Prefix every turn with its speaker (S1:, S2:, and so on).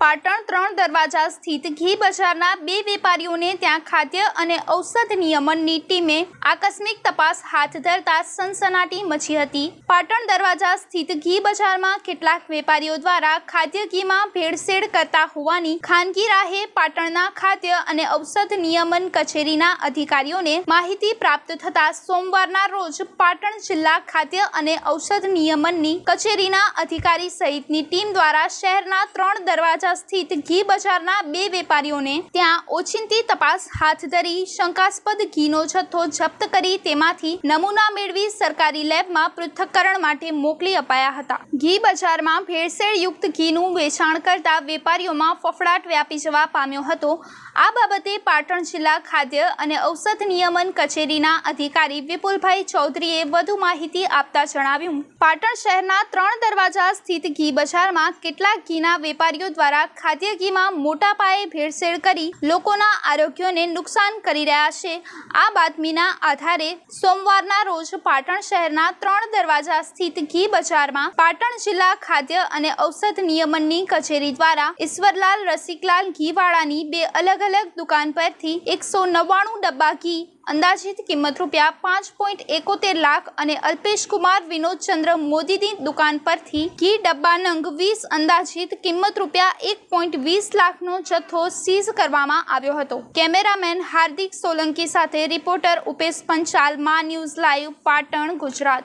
S1: પાટણ ત્રણ દરવાજા સ્થિત ઘી બજારના બે વેપારીઓને ત્યાં ખાદ્ય અને ઔષધ નિયમનની ટીમે આકસ્મિક તપાસ હાથ ધરતા સનસનાટી મચી હતી. પાટણ દરવાજા સ્થિત ઘી બજારમાં કેટલાક વેપારીઓ દ્વારા ખાદ્ય ઘીમાં ભેળસેળ કરતા હોવાની ખાનગી રાહે પાટણના ખાદ્ય અને ઔષધ નિયમન કચેરીના અધિકારીઓને માહિતી પ્રાપ્ત થતા સોમવારના રોજ પાટણ જિલ્લા ખાદ્ય અને ઔષધ નિયમનની કચેરીના અધિકારી સહિતની ટીમ દ્વારા શહેરના ત્રણ દરવાજા સ્થિત ઘી બજારના બે વેપારીઓને ત્યાં ઓચિંતી તપાસ હાથ ધરી શંકાસ્પદ ઘીનો જથ્થો જપ્ત કરી તેમાંથી નમૂના મેળવી સરકારી લેબમાં પૃથ્થકરણ માટે મોકલી અપાયા હતા. ઘી બજારમાં ભેળસેળયુક્ત ઘીનું વેચાણ કરતા વેપારીઓમાં ફફડાટ વ્યાપી જવા પામ્યો હતો. આ બાબતે પાટણ જિલ્લા ખાદ્ય અને ઔષધ નિયમન કચેરીના અધિકારી વિપુલભાઈ ચૌધરીએ વધુ માહિતી આપતા જણાવ્યું. પાટણ શહેરના ત્રણ દરવાજા સ્થિત ઘી બજારમાં કેટલાક ઘીના વેપારીઓ દ્વારા ખાદ્ય ઘીમાં મોટા પાયે ભેળસેળ કરી લોકોના આરોગ્યને નુકસાન કરી રહ્યા છે. આ બાતમીના આધારે સોમવારના રોજ પાટણ શહેરના ત્રણ દરવાજા સ્થિત ઘી બજારમાં પાટણ જિલ્લા ખાદ્ય અને ઔષધ નિયમનની કચેરી દ્વારા ઈશ્વરલાલ રસિકલાલ ઘીવાળાની બે અલગ અલગ દુકાન પરથી એકસો નવ્વાણું ડબ્બા ઘી અંદાજિત કિંમત રૂપિયા પાંચ પોઈન્ટ એકોતેર લાખ અને અલ્પેશ કુમાર વિનોદચંદ્ર મોદીની દુકાન પરથી ઘી ડબ્બા નંગ વીસ અંદાજિત કિંમત રૂપિયા એક પોઈન્ટ વીસ લાખનો જથ્થો સીઝ કરવામાં આવ્યો હતો. કેમેરામેન હાર્દિક સોલંકી સાથે રિપોર્ટર ઉપેશ પંચાલ, મા ન્યૂઝ લાઈવ પાટણ, ગુજરાત.